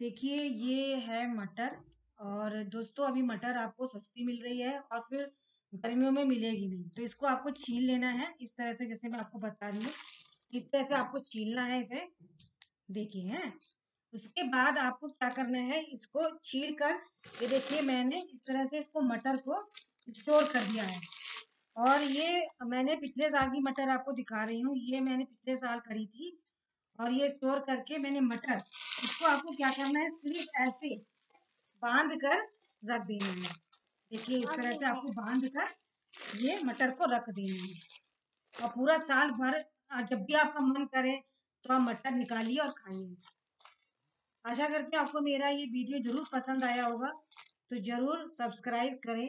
देखिए, ये है मटर और दोस्तों, अभी मटर आपको सस्ती मिल रही है और फिर गर्मियों में मिलेगी नहीं। तो इसको आपको छील लेना है इस तरह से, जैसे मैं आपको बता रही हूँ। इस तरह से आपको छीलना है इसे। देखिए, है। उसके बाद आपको क्या करना है, इसको छील कर, ये देखिए, मैंने इस तरह से इसको मटर को स्टोर कर दिया है। और ये मैंने पिछले साल की मटर आपको दिखा रही हूँ। ये मैंने पिछले साल करी थी। और ये स्टोर करके मैंने मटर, इसको आपको क्या करना है, सिर्फ़ ऐसे बाँध कर रख देना है। देखिए, इस तरह से आपको बाँध कर ये मटर को रख देना है। और पूरा साल भर जब भी आपका मन करे तो आप मटर निकालिए और खाइए। आशा करती हूँ आपको मेरा ये वीडियो ज़रूर पसंद आया होगा तो ज़रूर सब्सक्राइब करें।